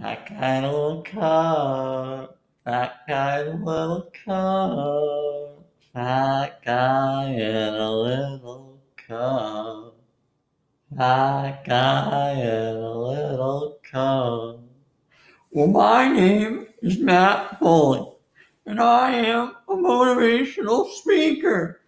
That kind of little car. That kind of little car. That guy in a little car. That guy in a little car. Well, my name is Matt Foley, and I am a motivational speaker.